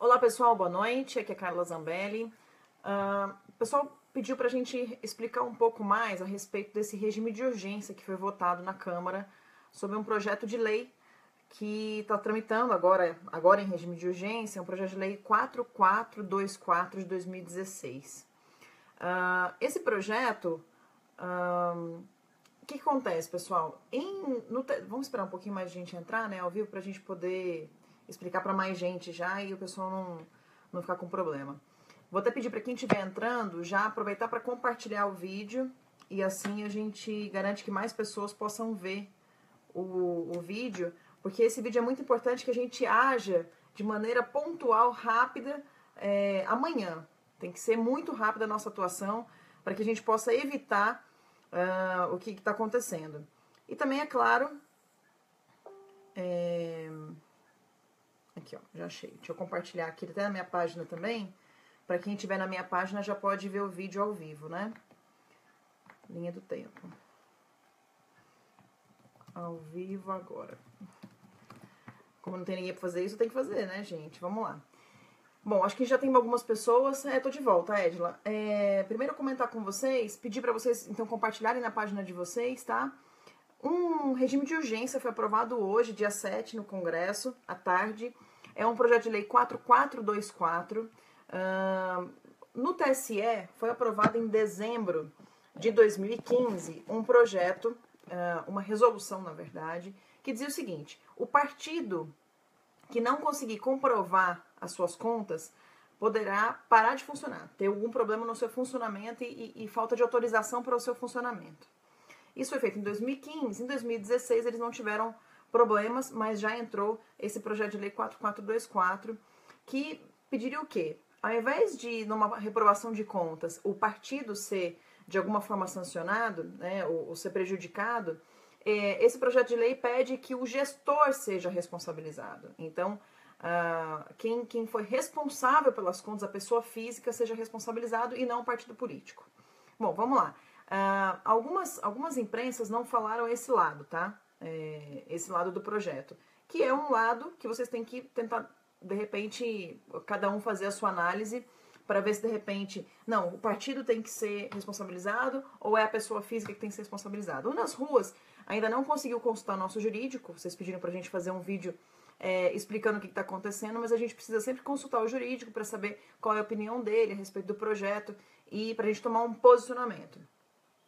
Olá pessoal, boa noite. Aqui é Carla Zambelli. Uh, o pessoal pediu para a gente explicar um pouco mais a respeito desse regime de urgência que foi votado na Câmara sobre um projeto de lei que está tramitando agora, agora em regime de urgência, um projeto de lei 4424 de 2016. Uh, esse projeto, uh, o que, que, acontece, pessoal? Em, no, vamos esperar um pouquinho mais de gente entrar, né, ao vivo, para a gente poder explicar para mais gente já e o pessoal não, não ficar com problema. Vou até pedir para quem estiver entrando já aproveitar para compartilhar o vídeo e assim a gente garante que mais pessoas possam ver o, o vídeo, porque esse vídeo é muito importante que a gente haja de maneira pontual, rápida, é, amanhã. Tem que ser muito rápida a nossa atuação para que a gente possa evitar uh, o que está acontecendo. E também, é claro, é... aqui ó, já achei. Deixa eu compartilhar aqui até na minha página também. Para quem estiver na minha página já pode ver o vídeo ao vivo, né? Linha do tempo. Ao vivo agora. Como não tem ninguém para fazer isso, tem que fazer, né, gente? Vamos lá. Bom, acho que já tem algumas pessoas. É, tô de volta, Edila. É, primeiro comentar com vocês, pedir para vocês então compartilharem na página de vocês, tá? Um regime de urgência foi aprovado hoje, dia 7, no Congresso, à tarde. É um projeto de lei 4424. Uh, no TSE foi aprovado em dezembro de 2015 um projeto, uh, uma resolução, na verdade, que dizia o seguinte: o partido que não conseguir comprovar as suas contas poderá parar de funcionar, ter algum problema no seu funcionamento e, e, e falta de autorização para o seu funcionamento. Isso foi feito em 2015. Em 2016 eles não tiveram problemas, mas já entrou esse projeto de lei 4424 que pediria o quê? Ao invés de, numa reprovação de contas, o partido ser de alguma forma sancionado, né, ou, ou ser prejudicado, é, esse projeto de lei pede que o gestor seja responsabilizado. Então, uh, quem, quem foi responsável pelas contas, a pessoa física, seja responsabilizado e não o partido político. Bom, vamos lá. Uh, algumas, algumas imprensas não falaram esse lado, tá? É, esse lado do projeto. Que é um lado que vocês têm que tentar, de repente, cada um fazer a sua análise para ver se de repente, não, o partido tem que ser responsabilizado ou é a pessoa física que tem que ser responsabilizada. Ou nas ruas, ainda não conseguiu consultar nosso jurídico, vocês pediram para a gente fazer um vídeo é, explicando o que está acontecendo, mas a gente precisa sempre consultar o jurídico para saber qual é a opinião dele a respeito do projeto e para a gente tomar um posicionamento.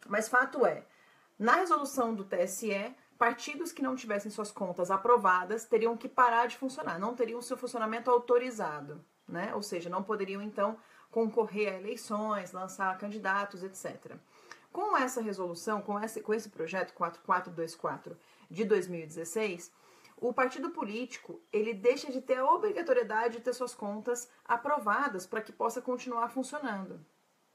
Mas fato é, na resolução do TSE, partidos que não tivessem suas contas aprovadas teriam que parar de funcionar, não teriam seu funcionamento autorizado, né? Ou seja, não poderiam então concorrer a eleições, lançar candidatos, etc. Com essa resolução, com esse, com esse projeto 4424 de 2016, o partido político ele deixa de ter a obrigatoriedade de ter suas contas aprovadas para que possa continuar funcionando.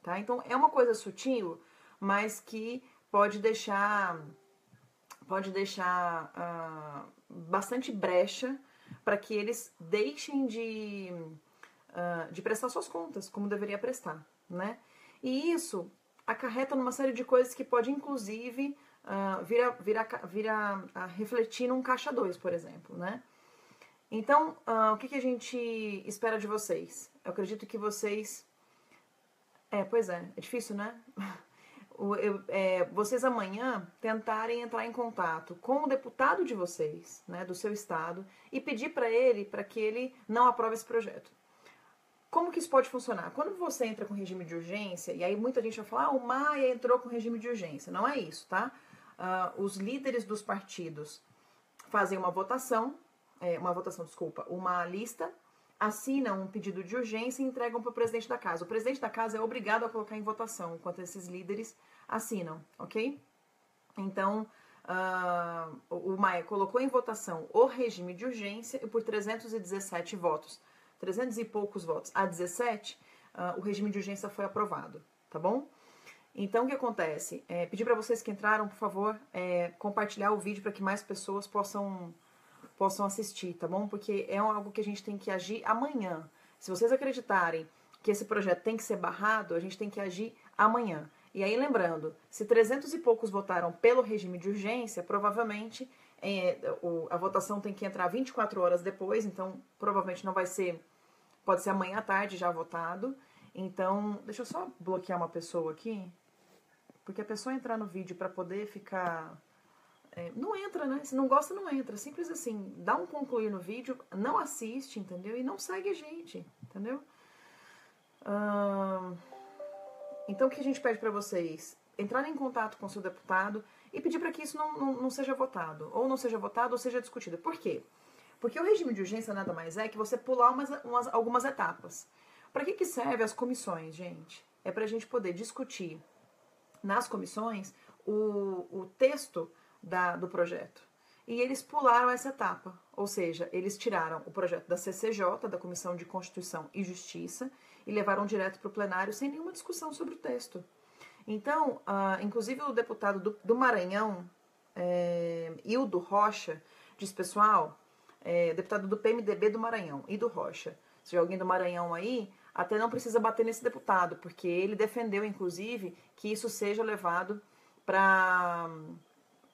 Tá? Então é uma coisa sutil, mas que pode deixar pode deixar uh, bastante brecha para que eles deixem de, uh, de prestar suas contas como deveria prestar, né? E isso acarreta numa série de coisas que pode inclusive uh, vir, a, vir, a, vir a, a refletir num caixa 2, por exemplo, né? Então, uh, o que, que a gente espera de vocês? Eu acredito que vocês. É, pois é, é difícil, né? É, vocês amanhã tentarem entrar em contato com o deputado de vocês, né, do seu estado, e pedir para ele para que ele não aprove esse projeto. Como que isso pode funcionar? Quando você entra com regime de urgência, e aí muita gente vai falar, ah, o Maia entrou com regime de urgência. Não é isso, tá? uh, os líderes dos partidos fazem uma votação, é, uma votação, desculpa, uma lista, assinam um pedido de urgência e entregam para o presidente da casa. O presidente da casa é obrigado a colocar em votação, enquanto esses líderes assinam, ok? Então, uh, o Maia colocou em votação o regime de urgência e por 317 votos, 300 e poucos votos a 17, uh, o regime de urgência foi aprovado, tá bom? Então, o que acontece? É, pedir para vocês que entraram, por favor, é, compartilhar o vídeo para que mais pessoas possam, possam assistir, tá bom? Porque é algo que a gente tem que agir amanhã. Se vocês acreditarem que esse projeto tem que ser barrado, a gente tem que agir amanhã. E aí, lembrando, se 300 e poucos votaram pelo regime de urgência, provavelmente é, o, a votação tem que entrar 24 horas depois, então provavelmente não vai ser pode ser amanhã à tarde já votado. Então, deixa eu só bloquear uma pessoa aqui, porque a pessoa entrar no vídeo para poder ficar é, não entra, né? Se não gosta, não entra. Simples assim. Dá um concluir no vídeo, não assiste, entendeu? E não segue a gente, entendeu? então, o que a gente pede para vocês? Entrar em contato com seu deputado e pedir para que isso não, não, não, seja votado. Ou não seja votado ou seja discutido. Por quê? Porque o regime de urgência nada mais é que você pular umas, umas algumas etapas. Para que, que serve as comissões, gente? É para a gente poder discutir nas comissões o, o texto da, do projeto. E eles pularam essa etapa, ou seja, eles tiraram o projeto da CCJ, da Comissão de Constituição e Justiça, e levaram direto para o plenário sem nenhuma discussão sobre o texto. Então, uh, inclusive o deputado do, do Maranhão, é, Hildo Rocha, diz, pessoal, é, deputado do PMDB do Maranhão, e do Rocha, se tiver alguém do Maranhão aí, até não precisa bater nesse deputado, porque ele defendeu, inclusive, que isso seja levado para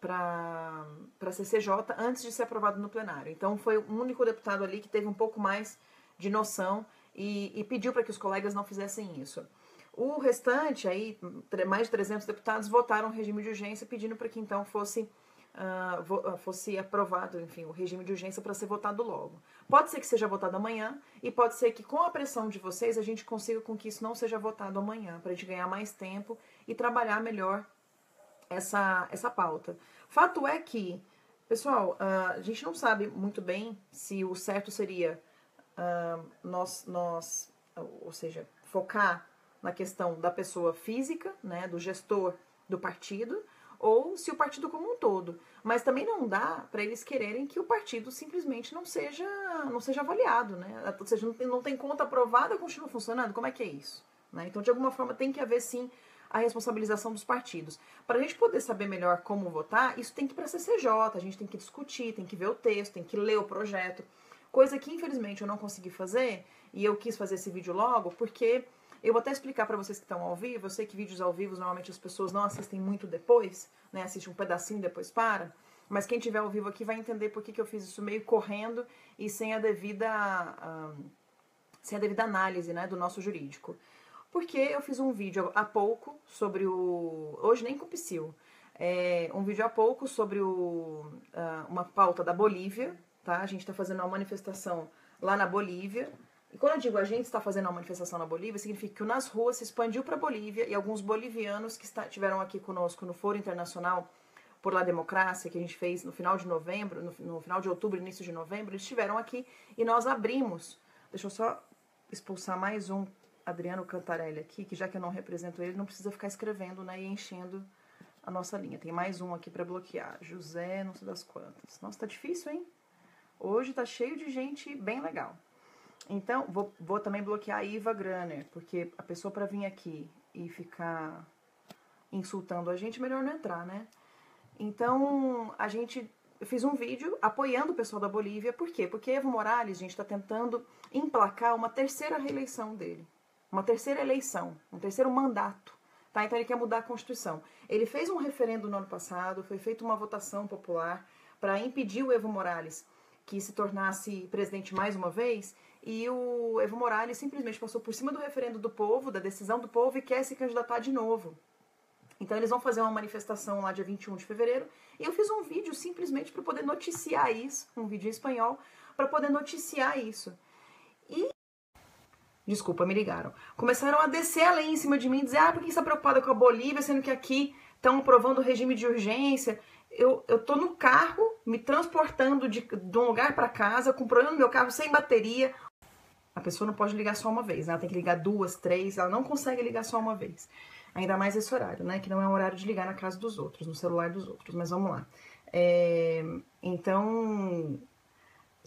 para a CCJ antes de ser aprovado no plenário. Então foi o único deputado ali que teve um pouco mais de noção e, e pediu para que os colegas não fizessem isso. O restante, aí, mais de 300 deputados votaram o regime de urgência pedindo para que então fosse, uh, fosse aprovado, enfim, o regime de urgência para ser votado logo. Pode ser que seja votado amanhã e pode ser que com a pressão de vocês a gente consiga com que isso não seja votado amanhã, para a gente ganhar mais tempo e trabalhar melhor essa, essa pauta. Fato é que, pessoal, uh, a gente não sabe muito bem se o certo seria uh, nós, nós, ou seja, focar na questão da pessoa física, né, do gestor do partido, ou se o partido como um todo. Mas também não dá para eles quererem que o partido simplesmente não seja, não seja avaliado, né? Ou seja, não tem, não tem conta aprovada, continua funcionando. Como é que é isso? Né? Então, de alguma forma, tem que haver sim a responsabilização dos partidos. Para a gente poder saber melhor como votar, isso tem que ir para a CCJ, a gente tem que discutir, tem que ver o texto, tem que ler o projeto. Coisa que, infelizmente, eu não consegui fazer, e eu quis fazer esse vídeo logo, porque eu vou até explicar para vocês que estão ao vivo. Eu sei que vídeos ao vivo, normalmente as pessoas não assistem muito depois, né? Assistem um pedacinho depois para. Mas quem tiver ao vivo aqui vai entender por que, que eu fiz isso meio correndo e sem a devida, uh, sem a devida análise né, do nosso jurídico porque eu fiz um vídeo há pouco sobre o. Hoje nem com Psyll. É, um vídeo há pouco sobre o, uh, uma pauta da Bolívia, tá? A gente está fazendo uma manifestação lá na Bolívia. E quando eu digo a gente está fazendo uma manifestação na Bolívia, significa que o Nas Ruas se expandiu para Bolívia e alguns bolivianos que estiveram aqui conosco no Foro Internacional por La Democracia, que a gente fez no final de novembro, no, no final de outubro, início de novembro, eles estiveram aqui e nós abrimos. Deixa eu só expulsar mais um Adriano Cantarelli aqui, que já que eu não represento ele, não precisa ficar escrevendo né, e enchendo a nossa linha. Tem mais um aqui para bloquear. José, não sei das quantas. Nossa, tá difícil, hein? Hoje tá cheio de gente bem legal. Então, vou, vou também bloquear a Iva Graner, porque a pessoa para vir aqui e ficar insultando a gente, melhor não entrar, né? Então, a gente eu fiz um vídeo apoiando o pessoal da Bolívia. Por quê? Porque Evo Morales, gente, está tentando emplacar uma terceira reeleição dele uma terceira eleição, um terceiro mandato. Tá? Então ele quer mudar a Constituição. Ele fez um referendo no ano passado, foi feita uma votação popular para impedir o Evo Morales que se tornasse presidente mais uma vez, e o Evo Morales simplesmente passou por cima do referendo do povo, da decisão do povo, e quer se candidatar de novo. Então eles vão fazer uma manifestação lá dia 21 de fevereiro, e eu fiz um vídeo simplesmente para poder noticiar isso, um vídeo em espanhol, para poder noticiar isso. Desculpa, me ligaram. Começaram a descer a lei em cima de mim, dizer, ah, por que você está preocupada com a Bolívia, sendo que aqui estão aprovando o regime de urgência? Eu, eu tô no carro, me transportando de, de um lugar para casa, comprando meu carro sem bateria. A pessoa não pode ligar só uma vez, né? ela tem que ligar duas, três, ela não consegue ligar só uma vez. Ainda mais esse horário, né? Que não é um horário de ligar na casa dos outros, no celular dos outros. Mas vamos lá. É, então,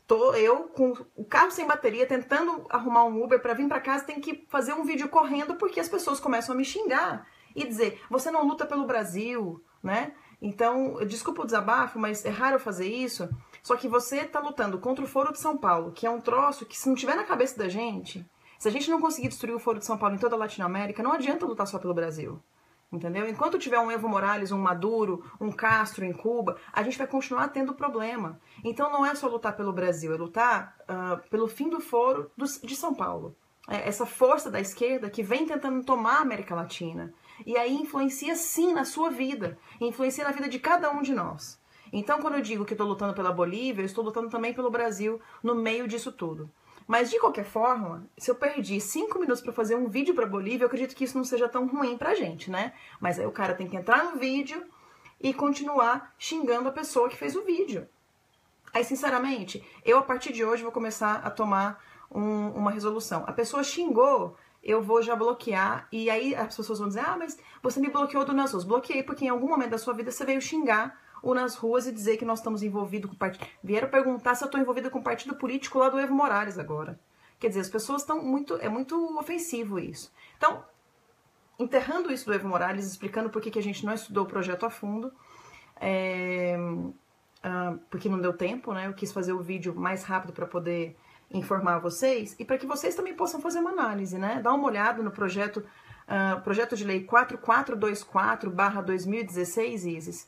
tô eu com o carro sem bateria tentando arrumar um Uber para vir para casa, tem que fazer um vídeo correndo porque as pessoas começam a me xingar e dizer: "Você não luta pelo Brasil", né? Então, desculpa o desabafo, mas é raro fazer isso. Só que você está lutando contra o Foro de São Paulo, que é um troço que se não tiver na cabeça da gente, se a gente não conseguir destruir o Foro de São Paulo em toda a Latinoamérica, não adianta lutar só pelo Brasil. Entendeu? Enquanto tiver um Evo Morales, um Maduro, um Castro em Cuba, a gente vai continuar tendo problema. Então não é só lutar pelo Brasil, é lutar uh, pelo fim do foro do, de São Paulo. É essa força da esquerda que vem tentando tomar a América Latina. E aí influencia sim na sua vida, influencia na vida de cada um de nós. Então, quando eu digo que estou lutando pela Bolívia, eu estou lutando também pelo Brasil no meio disso tudo. Mas de qualquer forma, se eu perdi cinco minutos para fazer um vídeo para Bolívia, eu acredito que isso não seja tão ruim pra gente, né? Mas aí o cara tem que entrar no vídeo e continuar xingando a pessoa que fez o vídeo. Aí, sinceramente, eu a partir de hoje vou começar a tomar um, uma resolução. A pessoa xingou, eu vou já bloquear. E aí as pessoas vão dizer: Ah, mas você me bloqueou do Nas Ruas. Bloqueei porque em algum momento da sua vida você veio xingar o Nas Ruas e dizer que nós estamos envolvidos com partido. Vieram perguntar se eu estou envolvida com o partido político lá do Evo Morales agora. Quer dizer, as pessoas estão muito. É muito ofensivo isso. Então, enterrando isso do Evo Morales, explicando por que, que a gente não estudou o projeto a fundo. É, uh, porque não deu tempo, né? Eu quis fazer o vídeo mais rápido para poder informar vocês e para que vocês também possam fazer uma análise, né? Dá uma olhada no projeto, uh, projeto de lei 4424-2016, ISIS.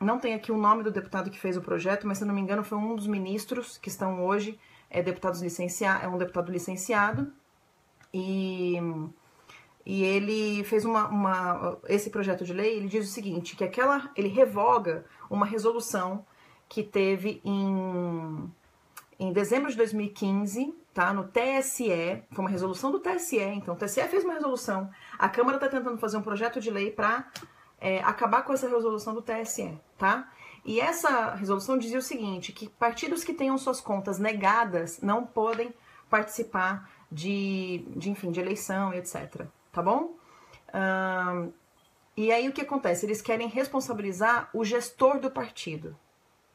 Não tem aqui o nome do deputado que fez o projeto, mas se não me engano foi um dos ministros que estão hoje, é, deputados licencia é um deputado licenciado, e, e ele fez uma, uma, esse projeto de lei, ele diz o seguinte, que aquela, ele revoga uma resolução que teve em em dezembro de 2015, tá? No TSE, foi uma resolução do TSE, então o TSE fez uma resolução. A Câmara está tentando fazer um projeto de lei para é, acabar com essa resolução do TSE, tá? E essa resolução dizia o seguinte: que partidos que tenham suas contas negadas não podem participar de, de enfim, de eleição e etc. Tá bom? E aí o que acontece? Eles querem responsabilizar o gestor do partido,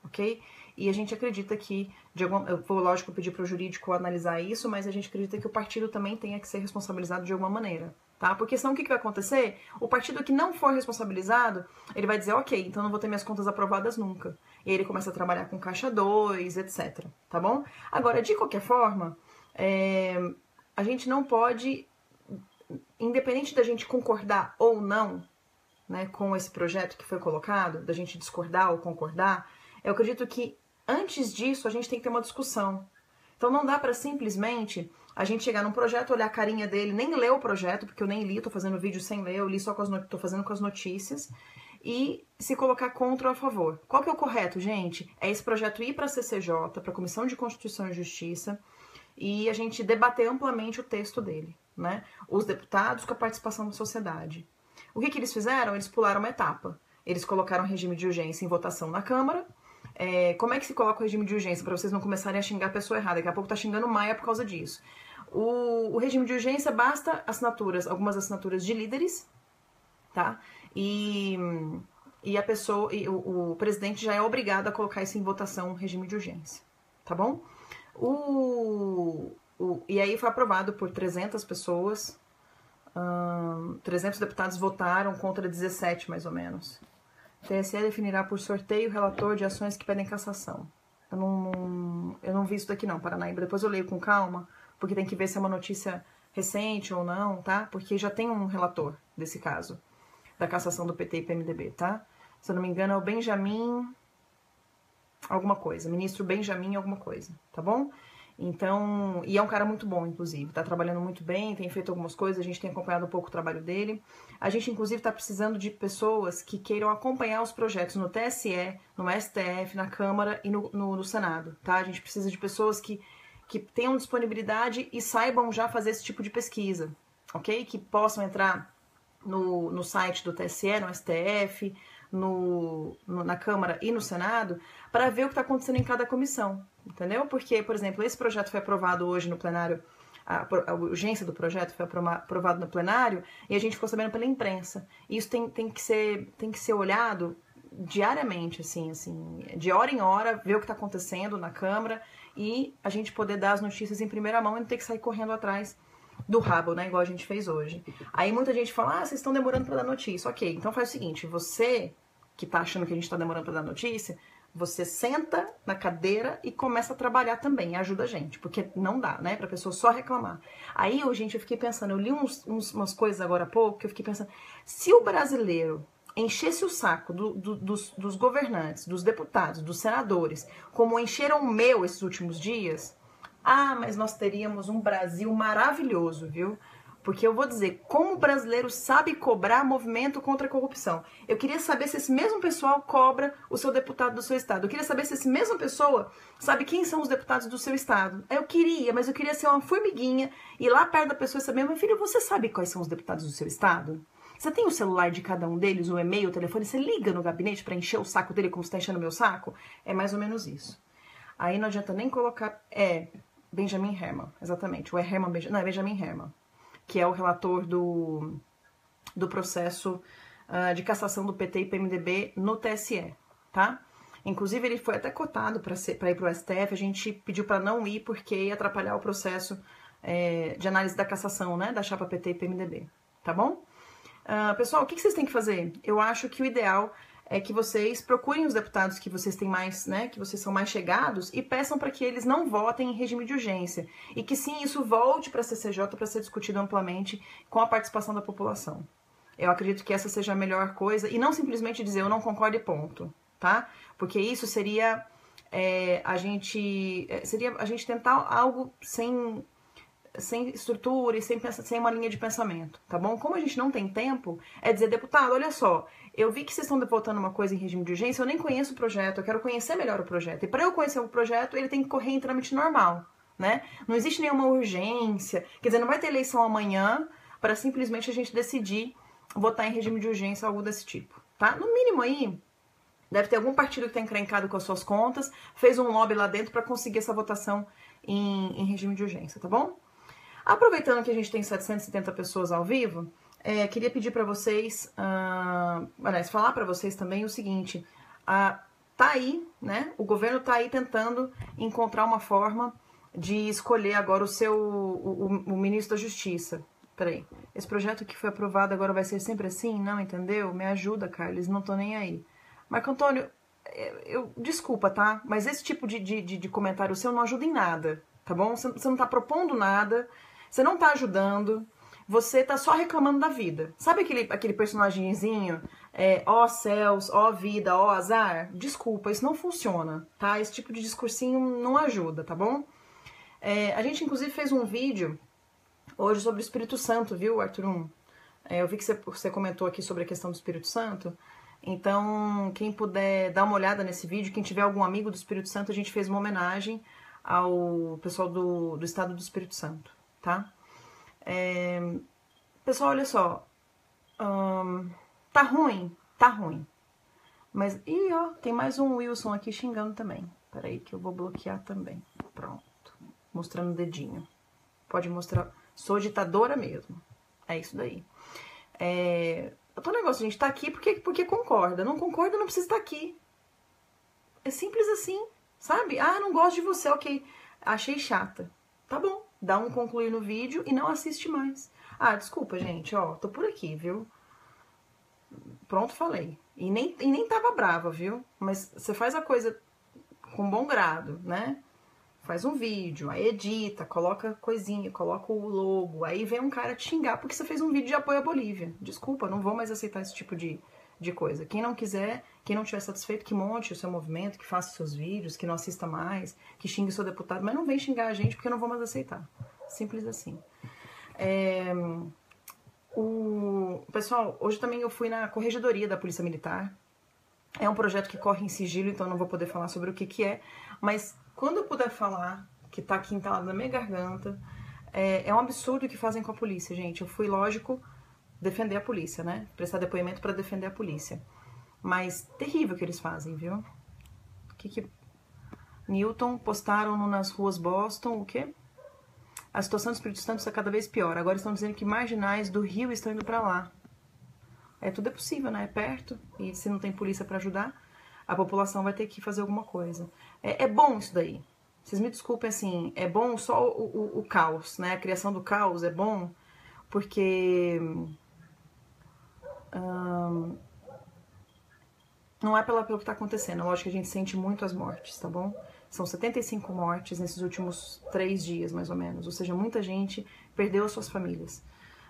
ok? E a gente acredita que, de eu vou, lógico, pedir para o jurídico analisar isso, mas a gente acredita que o partido também tenha que ser responsabilizado de alguma maneira, tá? Porque senão o que, que vai acontecer? O partido que não for responsabilizado, ele vai dizer, ok, então não vou ter minhas contas aprovadas nunca. E aí ele começa a trabalhar com caixa 2, etc, tá bom? Agora, de qualquer forma, é, a gente não pode, independente da gente concordar ou não, né, com esse projeto que foi colocado, da gente discordar ou concordar, eu acredito que antes disso, a gente tem que ter uma discussão. Então não dá para simplesmente a gente chegar num projeto, olhar a carinha dele, nem ler o projeto, porque eu nem li, tô fazendo vídeo sem ler, eu li só com as tô fazendo com as notícias, e se colocar contra ou a favor. Qual que é o correto, gente? É esse projeto ir para a CCJ, para a Comissão de Constituição e Justiça, e a gente debater amplamente o texto dele, né? Os deputados com a participação da sociedade. O que, que eles fizeram? Eles pularam uma etapa. Eles colocaram regime de urgência em votação na Câmara, é, como é que se coloca o regime de urgência para vocês não começarem a xingar a pessoa errada? Daqui a pouco tá xingando Maia por causa disso. O, o regime de urgência basta assinaturas, algumas assinaturas de líderes, tá? E, e a pessoa, e o, o presidente já é obrigado a colocar isso em votação, regime de urgência, tá bom? O, o, e aí foi aprovado por 300 pessoas, hum, 300 deputados votaram contra 17 mais ou menos. TSE definirá por sorteio relator de ações que pedem cassação. Eu não, eu não vi isso daqui não, Paranaíba. Depois eu leio com calma, porque tem que ver se é uma notícia recente ou não, tá? Porque já tem um relator desse caso, da cassação do PT e PMDB, tá? Se eu não me engano é o Benjamin alguma coisa, ministro Benjamin alguma coisa, tá bom? Então, e é um cara muito bom, inclusive. Tá trabalhando muito bem, tem feito algumas coisas, a gente tem acompanhado um pouco o trabalho dele. A gente, inclusive, está precisando de pessoas que queiram acompanhar os projetos no TSE, no STF, na Câmara e no, no, no Senado, tá? A gente precisa de pessoas que, que tenham disponibilidade e saibam já fazer esse tipo de pesquisa, ok? Que possam entrar no, no site do TSE, no STF, no, no, na Câmara e no Senado para ver o que está acontecendo em cada comissão, entendeu? Porque, por exemplo, esse projeto foi aprovado hoje no plenário, a, a urgência do projeto foi aprovado no plenário e a gente ficou sabendo pela imprensa. E isso tem, tem, que, ser, tem que ser olhado diariamente, assim, assim, de hora em hora, ver o que está acontecendo na Câmara e a gente poder dar as notícias em primeira mão e não ter que sair correndo atrás do rabo, né? Igual a gente fez hoje. Aí muita gente fala, ah, vocês estão demorando para dar notícia. Ok, então faz o seguinte, você que tá achando que a gente tá demorando para dar notícia, Você senta na cadeira e começa a trabalhar também, ajuda a gente, porque não dá, né, pra pessoa só reclamar. Aí, gente, eu fiquei pensando, eu li uns, uns, umas coisas agora há pouco, que eu fiquei pensando, se o brasileiro enchesse o saco do, do, dos, dos governantes, dos deputados, dos senadores, como encheram o meu esses últimos dias, ah, mas nós teríamos um Brasil maravilhoso, viu? Porque eu vou dizer, como o brasileiro sabe cobrar movimento contra a corrupção. Eu queria saber se esse mesmo pessoal cobra o seu deputado do seu estado. Eu queria saber se essa mesma pessoa sabe quem são os deputados do seu estado. Eu queria, mas eu queria ser uma formiguinha e lá perto da pessoa saber, meu filho, você sabe quais são os deputados do seu estado? Você tem o celular de cada um deles, o e-mail, o telefone, você liga no gabinete para encher o saco dele como está enchendo o meu saco? É mais ou menos isso. Aí não adianta nem colocar. É, Benjamin Herman, exatamente. O é Herman Benjamin. Não, é Benjamin Herman que é o relator do, do processo uh, de cassação do PT e PMDB no TSE, tá? Inclusive, ele foi até cotado para ir para o STF, a gente pediu para não ir porque ia atrapalhar o processo é, de análise da cassação, né, da chapa PT e PMDB, tá bom? Uh, pessoal, o que, que vocês têm que fazer? Eu acho que o ideal é que vocês procurem os deputados que vocês têm mais, né, que vocês são mais chegados e peçam para que eles não votem em regime de urgência e que sim isso volte para a CCJ para ser discutido amplamente com a participação da população. Eu acredito que essa seja a melhor coisa e não simplesmente dizer eu não concordo e ponto, tá? Porque isso seria é, a gente é, seria a gente tentar algo sem sem estrutura e sem, sem uma linha de pensamento, tá bom? Como a gente não tem tempo, é dizer, deputado, olha só, eu vi que vocês estão votando uma coisa em regime de urgência, eu nem conheço o projeto, eu quero conhecer melhor o projeto. E para eu conhecer o projeto, ele tem que correr em trâmite normal, né? Não existe nenhuma urgência, quer dizer, não vai ter eleição amanhã para simplesmente a gente decidir votar em regime de urgência, algo desse tipo, tá? No mínimo aí, deve ter algum partido que está encrencado com as suas contas, fez um lobby lá dentro para conseguir essa votação em, em regime de urgência, tá bom? Aproveitando que a gente tem 770 pessoas ao vivo, é, queria pedir para vocês, uh, aliás, falar para vocês também o seguinte: uh, tá aí, né? O governo tá aí tentando encontrar uma forma de escolher agora o seu o, o, o ministro da Justiça. Peraí, esse projeto que foi aprovado agora vai ser sempre assim? Não, entendeu? Me ajuda, Carlos, não tô nem aí. Marco Antônio, eu, eu desculpa, tá? Mas esse tipo de, de, de comentário seu não ajuda em nada, tá bom? Você, você não tá propondo nada. Você não tá ajudando, você tá só reclamando da vida. Sabe aquele, aquele personagemzinho? É, ó céus, ó vida, ó azar? Desculpa, isso não funciona, tá? Esse tipo de discursinho não ajuda, tá bom? É, a gente, inclusive, fez um vídeo hoje sobre o Espírito Santo, viu, Arthur? É, eu vi que você, você comentou aqui sobre a questão do Espírito Santo. Então, quem puder dar uma olhada nesse vídeo, quem tiver algum amigo do Espírito Santo, a gente fez uma homenagem ao pessoal do, do estado do Espírito Santo tá? É... Pessoal, olha só. Tá ruim? Tá ruim. Mas, e ó, tem mais um Wilson aqui xingando também. Peraí que eu vou bloquear também. Pronto. Mostrando o dedinho. Pode mostrar. Sou ditadora mesmo. É isso daí. É... O negócio, gente tá aqui porque, porque concorda. Não concorda, não precisa estar aqui. É simples assim, sabe? Ah, não gosto de você, ok. Achei chata. Tá bom dá um concluir no vídeo e não assiste mais. Ah, desculpa, gente, ó, tô por aqui, viu? Pronto, falei. E nem, e nem tava brava, viu? Mas você faz a coisa com bom grado, né? Faz um vídeo, aí edita, coloca coisinha, coloca o logo, aí vem um cara te xingar porque você fez um vídeo de apoio à Bolívia. Desculpa, não vou mais aceitar esse tipo de, de coisa. Quem não quiser, quem não estiver satisfeito, que monte o seu movimento, que faça os seus vídeos, que não assista mais, que xingue seu deputado, mas não vem xingar a gente porque não vou mais aceitar. Simples assim. É, o, pessoal, hoje também eu fui na corregedoria da Polícia Militar. É um projeto que corre em sigilo, então não vou poder falar sobre o que, que é, mas quando eu puder falar, que tá aqui entalado na minha garganta, é, é um absurdo o que fazem com a polícia, gente. Eu fui, lógico, defender a polícia, né? Prestar depoimento para defender a polícia. Mas terrível que eles fazem, viu? O que que... Newton postaram nas ruas Boston o quê? A situação do Espírito Santo está cada vez pior. Agora estão dizendo que marginais do Rio estão indo para lá. É tudo é possível, né? É perto e se não tem polícia para ajudar, a população vai ter que fazer alguma coisa. É, é, bom isso daí. Vocês me desculpem assim, é bom só o, o, o caos, né? A criação do caos é bom porque não é pela, pelo que está acontecendo. Lógico que a gente sente muito as mortes, tá bom? São 75 mortes nesses últimos três dias, mais ou menos. Ou seja, muita gente perdeu as suas famílias.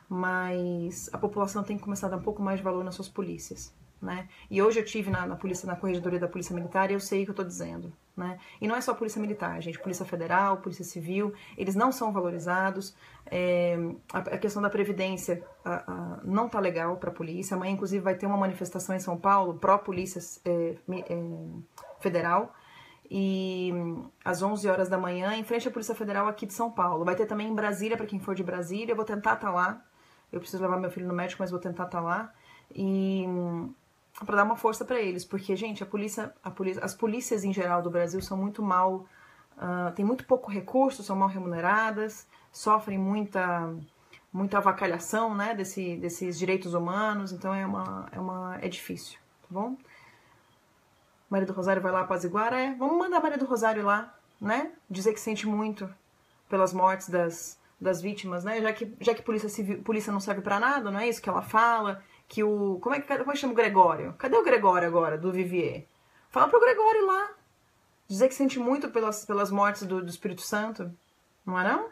Mas a população tem que começar a dar um pouco mais de valor nas suas polícias, né? E hoje eu tive na, na polícia, na corregedoria da Polícia Militar e eu sei o que eu estou dizendo, né? E não é só a Polícia Militar, gente, Polícia Federal, Polícia Civil, eles não são valorizados. É, a, a, questão da previdência a, a, não tá legal para a polícia. Amanhã, inclusive, vai ter uma manifestação em São Paulo pró Polícia é, é, Federal e às 11 horas da manhã, em frente à Polícia Federal aqui de São Paulo. Vai ter também em Brasília, para quem for de Brasília. Eu vou tentar estar tá lá. Eu preciso levar meu filho no médico, mas vou tentar estar tá lá. E para dar uma força para eles, porque gente, a polícia, a polícia, as polícias em geral do Brasil são muito mal, uh, tem muito pouco recurso, são mal remuneradas, sofrem muita muita avacalhação, né, desse, desses direitos humanos, então é uma é uma é difícil, tá bom? Maria do Rosário vai lá apaziguar, é, vamos mandar a Maria do Rosário lá, né? Dizer que sente muito pelas mortes das, das vítimas, né? Já que já que polícia civil, polícia não serve para nada, não é isso que ela fala? Que o. Como é que como é que chama o Gregório? Cadê o Gregório agora, do Vivier? Fala pro Gregório lá. Dizer que sente muito pelas, pelas mortes do, do Espírito Santo. Não é não?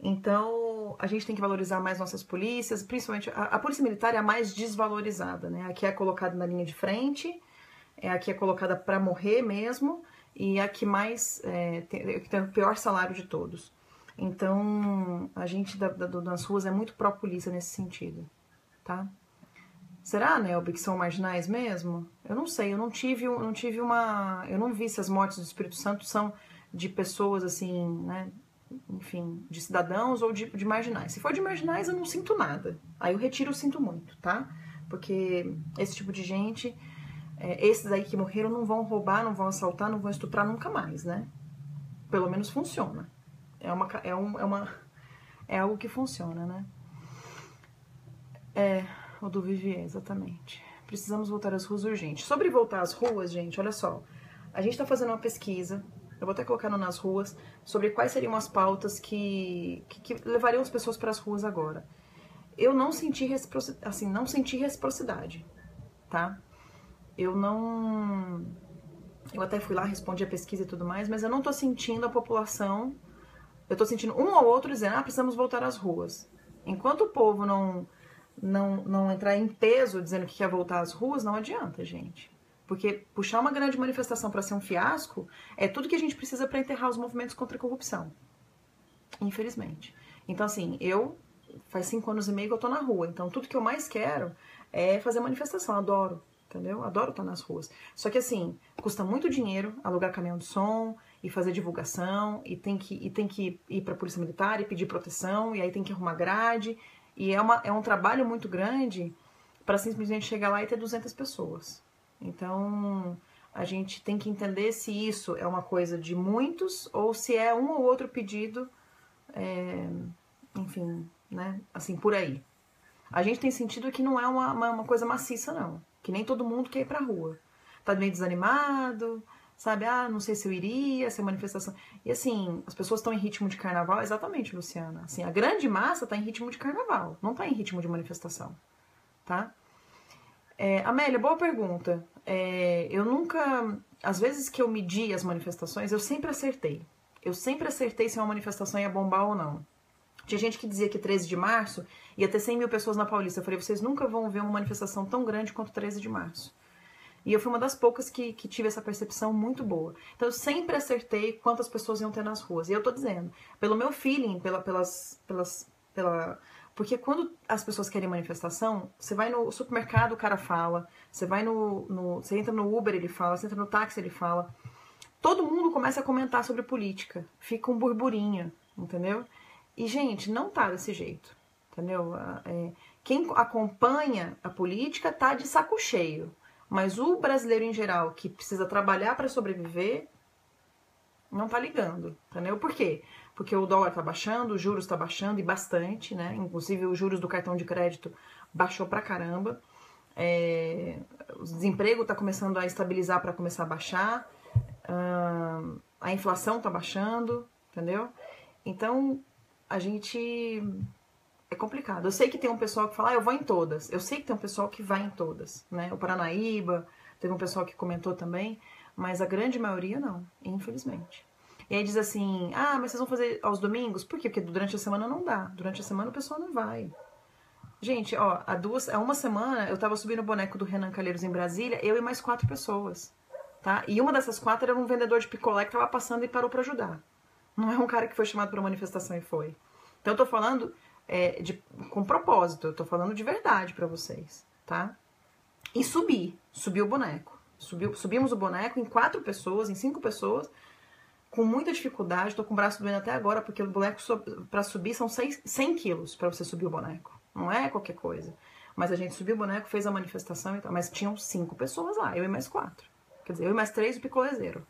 Então, a gente tem que valorizar mais nossas polícias, principalmente a, a, polícia militar é a mais desvalorizada, né? Aqui é colocada na linha de frente, é a que é colocada para morrer mesmo, e a que mais é, tem, tem, o pior salário de todos. Então, a gente da, da, das ruas é muito pró-polícia nesse sentido tá? Será, Nelby, que são marginais mesmo? Eu não sei, eu não tive, eu não tive uma. Eu não vi se as mortes do Espírito Santo são de pessoas assim, né? Enfim, de cidadãos ou de, de marginais. Se for de marginais, eu não sinto nada. Aí eu retiro, eu sinto muito, tá? Porque esse tipo de gente, é, esses aí que morreram não vão roubar, não vão assaltar, não vão estuprar nunca mais, né? Pelo menos funciona. É uma, é um, é uma, é algo que funciona, né? É, o do Vivier, exatamente. Precisamos voltar às ruas urgente. Sobre voltar às ruas, gente, olha só. A gente está fazendo uma pesquisa, eu vou até colocar no nas ruas, sobre quais seriam as pautas que, que, que levariam as pessoas para as ruas agora. Eu não senti reciprocidade, assim, não senti reciprocidade, tá? Eu não... Eu até fui lá, respondi a pesquisa e tudo mais, mas eu não tô sentindo a população... Eu tô sentindo um ou outro dizendo, ah, precisamos voltar às ruas. Enquanto o povo não não, não entrar em peso dizendo que quer voltar às ruas, não adianta, gente. Porque puxar uma grande manifestação para ser um fiasco é tudo que a gente precisa para enterrar os movimentos contra a corrupção. Infelizmente. Então, assim, eu faz cinco anos e meio que eu tô na rua. Então, tudo que eu mais quero é fazer manifestação. Adoro, entendeu? Adoro estar nas ruas. Só que, assim, custa muito dinheiro alugar caminhão de som e fazer divulgação. E tem que, e tem que ir para a polícia militar e pedir proteção. E aí tem que arrumar grade. E é, uma, é um trabalho muito grande para simplesmente chegar lá e ter 200 pessoas. Então, a gente tem que entender se isso é uma coisa de muitos ou se é um ou outro pedido, é, enfim, né? Assim, por aí. A gente tem sentido que não é uma, uma, uma coisa maciça, não. Que nem todo mundo quer ir pra rua. Tá meio desanimado, sabe? Ah, não sei se eu iria, se a manifestação. E assim, as pessoas estão em ritmo de carnaval, exatamente, Luciana. Assim, a grande massa está em ritmo de carnaval, não está em ritmo de manifestação, tá? É, Amélia, boa pergunta. É, eu nunca. Às vezes que eu medi as manifestações, eu sempre acertei. Eu sempre acertei se uma manifestação ia bombar ou não. Tinha gente que dizia que 13 de março ia ter 100 mil pessoas na Paulista. Eu falei, vocês nunca vão ver uma manifestação tão grande quanto 13 de março. E eu fui uma das poucas que, que tive essa percepção muito boa. Então eu sempre acertei quantas pessoas iam ter nas ruas. E eu tô dizendo, pelo meu feeling, pela, pelas, pelas, pela, porque quando as pessoas querem manifestação, você vai no supermercado, o cara fala, você vai no, no, Você entra no Uber, ele fala, você entra no táxi, ele fala. Todo mundo começa a comentar sobre política. Fica um burburinho, entendeu? E, gente, não tá desse jeito. Entendeu? É, quem acompanha a política tá de saco cheio. Mas o brasileiro em geral, que precisa trabalhar para sobreviver, não tá ligando, entendeu? Por quê? Porque o dólar tá baixando, os juros tá baixando e bastante, né? Inclusive os juros do cartão de crédito baixou pra caramba. É, o desemprego tá começando a estabilizar para começar a baixar. Uh, a inflação tá baixando, entendeu? Então, a gente é complicado. Eu sei que tem um pessoal que fala, ah, eu vou em todas. Eu sei que tem um pessoal que vai em todas, né? O Paranaíba, teve um pessoal que comentou também, mas a grande maioria não, infelizmente. E aí diz assim: ah, mas vocês vão fazer aos domingos? Por quê? Porque durante a semana não dá. Durante a semana o pessoal não vai. Gente, ó, há, duas, há uma semana eu tava subindo o boneco do Renan Calheiros em Brasília, eu e mais quatro pessoas. Tá? E uma dessas quatro era um vendedor de picolé que tava passando e parou para ajudar. Não é um cara que foi chamado para manifestação e foi. Então eu tô falando é, de, com propósito, eu tô falando de verdade para vocês, tá? E subi, subi o boneco. Subiu, subimos o boneco em quatro pessoas, em cinco pessoas, com muita dificuldade. Tô com o braço doendo até agora, porque o boneco para subir são 100 quilos para você subir o boneco. Não é qualquer coisa. Mas a gente subiu o boneco, fez a manifestação e tal. Mas tinham cinco pessoas lá, eu e mais quatro. Quer dizer, eu e mais três o picolezeiro.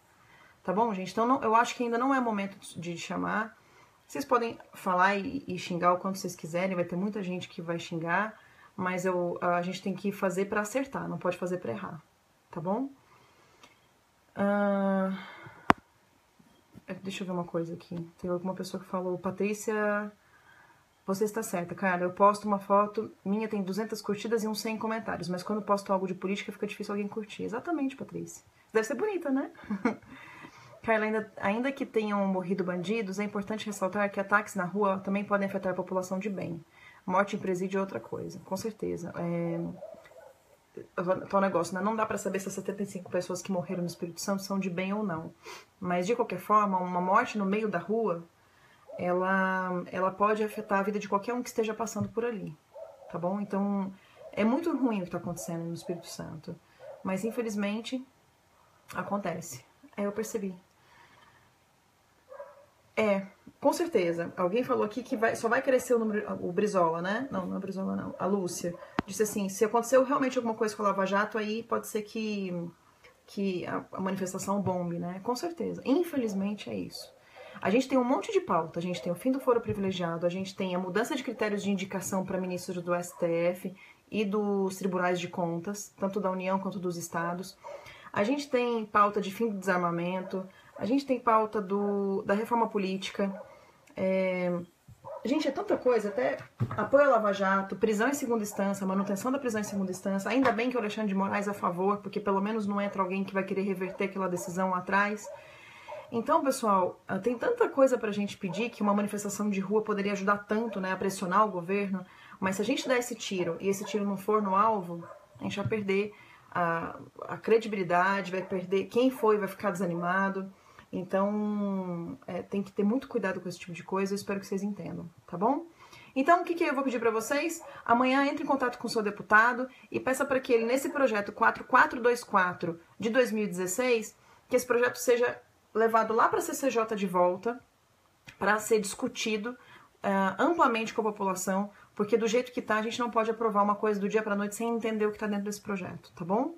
Tá bom, gente? Então não, eu acho que ainda não é momento de chamar. Vocês podem falar e, e, xingar o quanto vocês quiserem, vai ter muita gente que vai xingar, mas eu, a gente tem que fazer para acertar, não pode fazer para errar. Tá bom? Uh... Deixa eu ver uma coisa aqui. Tem alguma pessoa que falou, Patrícia você está certa, cara. Eu posto uma foto, minha tem 200 curtidas e uns 100 comentários, mas quando posto algo de política fica difícil alguém curtir. Exatamente, Patrícia. Deve ser bonita, né? Carla, ainda, ainda que tenham morrido bandidos, é importante ressaltar que ataques na rua também podem afetar a população de bem. Morte em presídio é outra coisa, com certeza. É... Tá negócio, né? Não dá para saber se as 75 pessoas que morreram no Espírito Santo são de bem ou não. Mas, de qualquer forma, uma morte no meio da rua ela, ela pode afetar a vida de qualquer um que esteja passando por ali, tá bom? Então, é muito ruim o que está acontecendo no Espírito Santo, mas infelizmente acontece. É, eu percebi. É, com certeza. Alguém falou aqui que vai, só vai crescer o número. O Brizola, né? Não, não é Brizola, não. A Lúcia. Disse assim: se aconteceu realmente alguma coisa com a Lava Jato, aí pode ser que, que a, a manifestação bombe, né? Com certeza. Infelizmente é isso. A gente tem um monte de pauta. A gente tem o fim do foro privilegiado, a gente tem a mudança de critérios de indicação para ministros do STF e dos tribunais de contas, tanto da União quanto dos estados. A gente tem pauta de fim do desarmamento, a gente tem pauta do, da reforma política. É... Gente, é tanta coisa, até apoio à Lava Jato, prisão em segunda instância, manutenção da prisão em segunda instância. Ainda bem que o Alexandre de Moraes é a favor, porque pelo menos não entra alguém que vai querer reverter aquela decisão lá atrás. Então, pessoal, ah, tem tanta coisa para a gente pedir que uma manifestação de rua poderia ajudar tanto né, a pressionar o governo, mas se a gente der esse tiro e esse tiro não for no alvo, a gente vai perder a, a credibilidade, vai perder quem foi, vai ficar desanimado. Então, é, tem que ter muito cuidado com esse tipo de coisa. Eu espero que vocês entendam, tá bom? Então, o que, que eu vou pedir para vocês? Amanhã entre em contato com o seu deputado e peça para que ele, nesse projeto 4424 de 2016, que esse projeto seja levado lá para a CCJ de volta para ser discutido uh, amplamente com a população, porque do jeito que tá, a gente não pode aprovar uma coisa do dia para noite sem entender o que está dentro desse projeto, tá bom?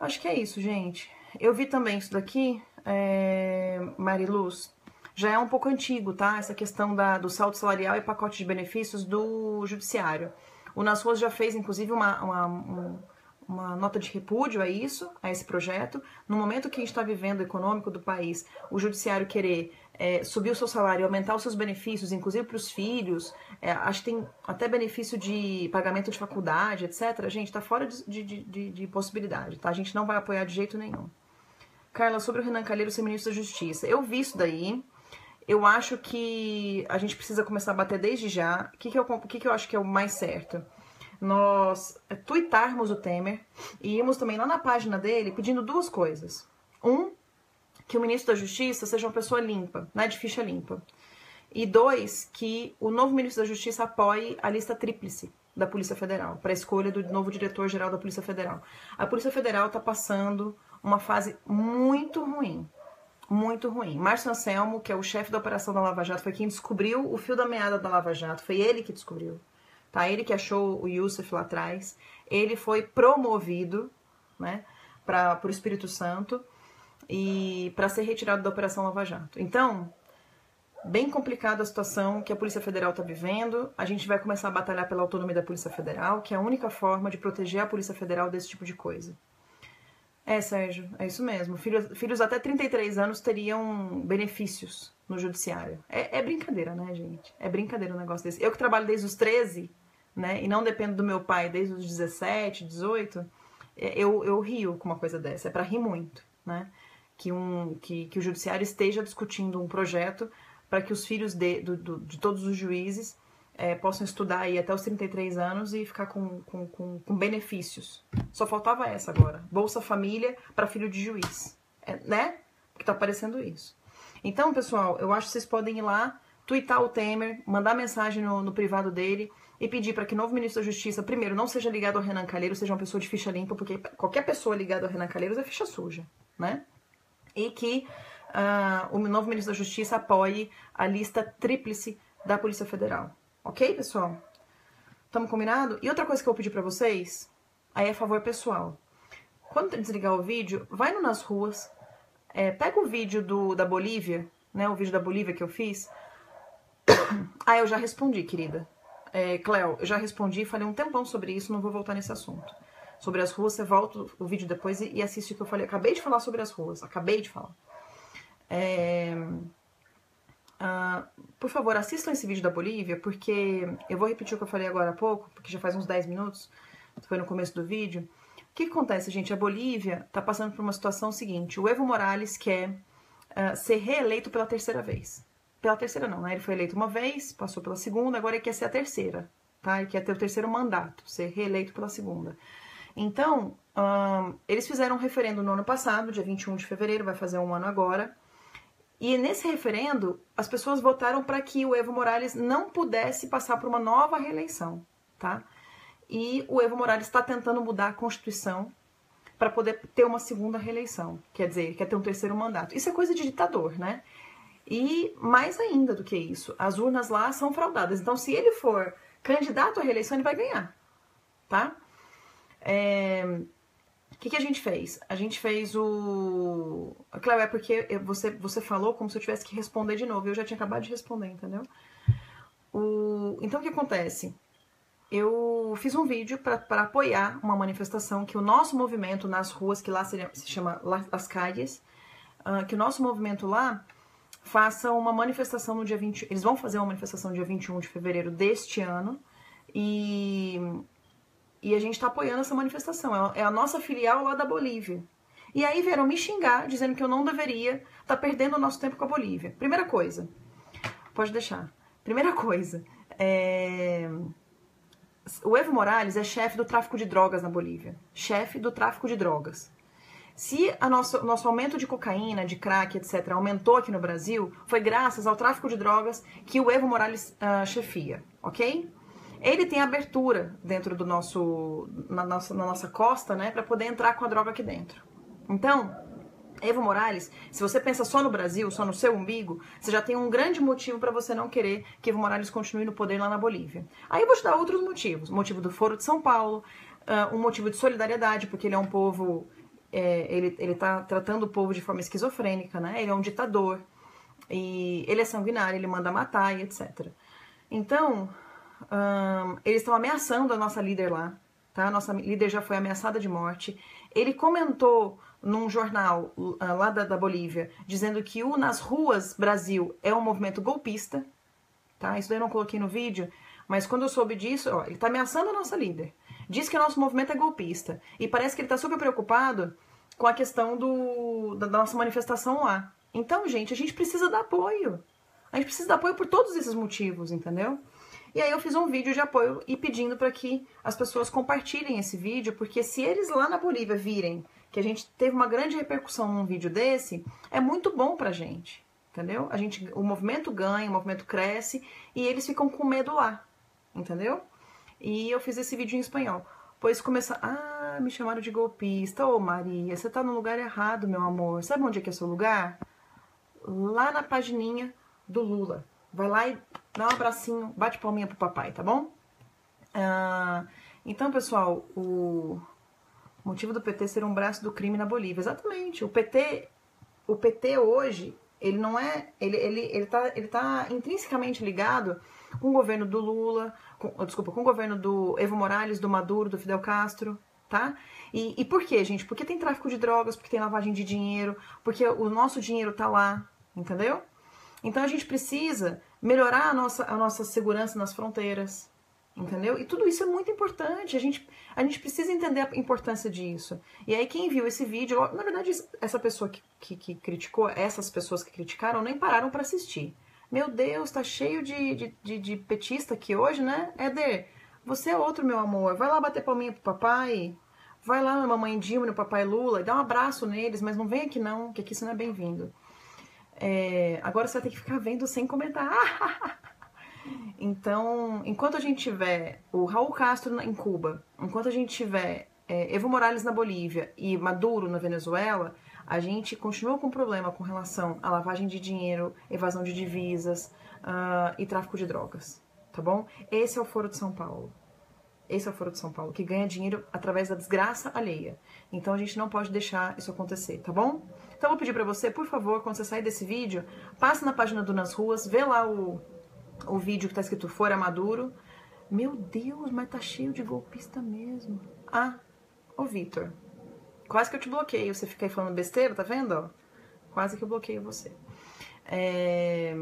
Acho que é isso, gente. Eu vi também isso daqui, é, Mariluz, já é um pouco antigo, tá? Essa questão da, do salto salarial e pacote de benefícios do judiciário. O Nas Ruas já fez, inclusive, uma, uma um, uma nota de repúdio a isso, a esse projeto. No momento que a gente está vivendo econômico do país, o judiciário querer é, subir o seu salário, aumentar os seus benefícios, inclusive para os filhos, é, acho que tem até benefício de pagamento de faculdade, etc. Gente, está fora de, de, de, de, possibilidade, tá? A gente não vai apoiar de jeito nenhum. Carla, sobre o Renan Calheiro ser ministro da Justiça. Eu vi isso daí. Eu acho que a gente precisa começar a bater desde já. O que, que, eu, que, que eu acho que é o mais certo? nós é, tweetarmos o Temer e irmos também lá na página dele pedindo duas coisas. Um, que o ministro da Justiça seja uma pessoa limpa, né, de ficha limpa. E dois, que o novo ministro da Justiça apoie a lista tríplice da Polícia Federal, para a escolha do novo diretor-geral da Polícia Federal. A Polícia Federal está passando uma fase muito ruim. Muito ruim. Márcio Anselmo, que é o chefe da operação da Lava Jato, foi quem descobriu o fio da meada da Lava Jato. Foi ele que descobriu tá? Ele que achou o Yusuf lá atrás, ele foi promovido, né, para o Espírito Santo e para ser retirado da Operação Lava Jato. Então, bem complicada a situação que a Polícia Federal está vivendo. A gente vai começar a batalhar pela autonomia da Polícia Federal, que é a única forma de proteger a Polícia Federal desse tipo de coisa. É, Sérgio, é isso mesmo. Filhos, filhos até 33 anos teriam benefícios no judiciário. É, é, brincadeira, né, gente? É brincadeira um negócio desse. Eu que trabalho desde os 13, né? E não dependo do meu pai desde os 17, 18, É, eu, eu rio com uma coisa dessa, é para rir muito, né? Que, um, que, que o judiciário esteja discutindo um projeto para que os filhos de, do, do, de todos os juízes é, possam estudar aí até os 33 anos e ficar com, com, com, com benefícios. Só faltava essa agora. Bolsa Família para filho de juiz. É, né? Que tá aparecendo isso. Então, pessoal, eu acho que vocês podem ir lá, twittar o Temer, mandar mensagem no, no privado dele e pedir para que o novo ministro da Justiça, primeiro, não seja ligado ao Renan Calheiros, seja uma pessoa de ficha limpa, porque qualquer pessoa ligada ao Renan Calheiros é ficha suja, né? E que uh, o novo ministro da Justiça apoie a lista tríplice da Polícia Federal. Ok, pessoal? Tamo combinado? E outra coisa que eu vou pedir para vocês, aí é favor pessoal. Quando desligar o vídeo, vai no Nas Ruas, é, pega o vídeo do, da Bolívia, né, o vídeo da Bolívia que eu fiz. ah, eu já respondi, querida. É, Cleo, eu já respondi, falei um tempão sobre isso, não vou voltar nesse assunto. Sobre as ruas, você volta o vídeo depois e, e assiste o que eu falei. Acabei de falar sobre as ruas, acabei de falar. É... Uh, por favor, assistam esse vídeo da Bolívia, porque eu vou repetir o que eu falei agora há pouco, porque já faz uns 10 minutos, foi no começo do vídeo. O que, que acontece, gente? A Bolívia está passando por uma situação seguinte: o Evo Morales quer uh, ser reeleito pela terceira vez. Pela terceira, não, né? Ele foi eleito uma vez, passou pela segunda, agora ele quer ser a terceira, tá? Ele quer ter o terceiro mandato, ser reeleito pela segunda. Então, um, eles fizeram um referendo no ano passado, dia 21 de fevereiro, vai fazer um ano agora e nesse referendo, as pessoas votaram para que o Evo Morales não pudesse passar por uma nova reeleição, tá? E o Evo Morales está tentando mudar a Constituição para poder ter uma segunda reeleição. Quer dizer, ele quer ter um terceiro mandato. Isso é coisa de ditador, né? E mais ainda do que isso, as urnas lá são fraudadas. Então, se ele for candidato à reeleição, ele vai ganhar, tá? É, que, que, a gente fez? A gente fez o. Claro, é porque você, você falou como se eu tivesse que responder de novo. Eu já tinha acabado de responder, entendeu? O... Então, o que acontece? Eu fiz um vídeo para apoiar uma manifestação que o nosso movimento nas ruas, que lá se, se chama Las Calles, uh, que o nosso movimento lá faça uma manifestação no dia 20. Eles vão fazer uma manifestação no dia 21 de fevereiro deste ano. E e a gente está apoiando essa manifestação. É, é a nossa filial lá da Bolívia. E aí vieram me xingar, dizendo que eu não deveria estar tá perdendo o nosso tempo com a Bolívia. Primeira coisa, pode deixar. Primeira coisa, é... o Evo Morales é chefe do tráfico de drogas na Bolívia. Chefe do tráfico de drogas. Se o nosso, nosso aumento de cocaína, de crack, etc., aumentou aqui no Brasil, foi graças ao tráfico de drogas que o Evo Morales uh, chefia, ok? Ele tem abertura dentro do nosso na nossa, na nossa costa, né, para poder entrar com a droga aqui dentro. Então, Evo Morales, se você pensa só no Brasil, só no seu umbigo, você já tem um grande motivo para você não querer que Evo Morales continue no poder lá na Bolívia. Aí eu vou te dar outros motivos. Motivo do Foro de São Paulo, uh, um motivo de solidariedade, porque ele é um povo, é, ele, ele tá tratando o povo de forma esquizofrênica, né? Ele é um ditador, e ele é sanguinário, ele manda matar e etc. Então, eles estão ameaçando a nossa líder lá, tá? A nossa líder já foi ameaçada de morte. Ele comentou num jornal uh, lá da, da, Bolívia, dizendo que o Nas Ruas Brasil é um movimento golpista, tá? Isso daí eu não coloquei no vídeo, mas quando eu soube disso, ó, ele tá ameaçando a nossa líder. Diz que o nosso movimento é golpista. E parece que ele tá super preocupado com a questão do, da nossa manifestação lá. Então, gente, a gente precisa dar apoio. A gente precisa dar apoio por todos esses motivos, entendeu? E aí eu fiz um vídeo de apoio e pedindo para que as pessoas compartilhem esse vídeo, porque se eles lá na Bolívia virem que a gente teve uma grande repercussão num vídeo desse, é muito bom pra gente, entendeu? A gente, o movimento ganha, o movimento cresce e eles ficam com medo lá, entendeu? E eu fiz esse vídeo em espanhol. Pois começar, ah, me chamaram de golpista. Ô, Maria, você tá no lugar errado, meu amor. Sabe onde é que é seu lugar? Lá na pagininha do Lula. Vai lá e dá um abracinho, bate palminha pro papai, tá bom? Ah, então, pessoal, o motivo do PT ser um braço do crime na Bolívia. Exatamente. O PT, o PT hoje, ele não é. Ele, ele, ele, tá, ele tá intrinsecamente ligado com o governo do Lula, com, desculpa, com o governo do Evo Morales, do Maduro, do Fidel Castro, tá? E, e por quê, gente? Porque tem tráfico de drogas, porque tem lavagem de dinheiro, porque o nosso dinheiro tá lá, entendeu? Então a gente precisa melhorar a nossa, a nossa segurança nas fronteiras, Entendeu? E tudo isso é muito importante. A gente, a gente precisa entender a importância disso. E aí, quem viu esse vídeo, na verdade, essa pessoa que, que, que criticou, essas pessoas que criticaram, nem pararam para assistir. Meu Deus, tá cheio de, de, de, de, petista aqui hoje, né? Éder, você é outro, meu amor. Vai lá bater palminha pro papai. Vai lá na mamãe Dilma, no papai Lula, e dá um abraço neles, mas não vem aqui não, que aqui você não é bem-vindo. É, agora você vai ter que ficar vendo sem comentar. Então, enquanto a gente tiver o Raul Castro em Cuba, enquanto a gente tiver é, Evo Morales na Bolívia e Maduro na Venezuela, a gente continua com problema com relação à lavagem de dinheiro, evasão de divisas uh, e tráfico de drogas, tá bom? Esse é o Foro de São Paulo. Esse é o Foro de São Paulo, que ganha dinheiro através da desgraça alheia. Então a gente não pode deixar isso acontecer, tá bom? Então eu vou pedir para você, por favor, quando você sair desse vídeo, passe na página do Nas Ruas, vê lá o o vídeo que tá escrito Fora Maduro. Meu Deus, mas tá cheio de golpista mesmo. Ah, ô Vitor, quase que eu te bloqueio. Você fica aí falando besteira, tá vendo? Quase que eu bloqueio você. É...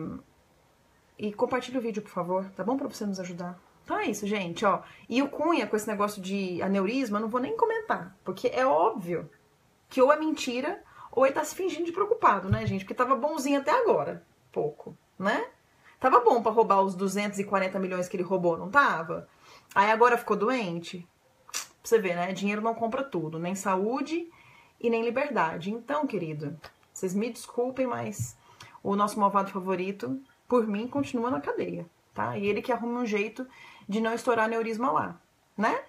E compartilha o vídeo, por favor, tá bom? Pra você nos ajudar. Então é isso, gente, ó. E o Cunha, com esse negócio de aneurisma, eu não vou nem comentar. Porque é óbvio que ou é mentira, ou ele tá se fingindo de preocupado, né, gente? Porque tava bonzinho até agora. Pouco, né? Tava bom para roubar os 240 milhões que ele roubou, não tava? Aí agora ficou doente? Pra você ver, né? Dinheiro não compra tudo, nem saúde e nem liberdade. Então, querido, vocês me desculpem, mas o nosso malvado favorito, por mim, continua na cadeia, tá? E ele que arruma um jeito de não estourar neurisma lá, né?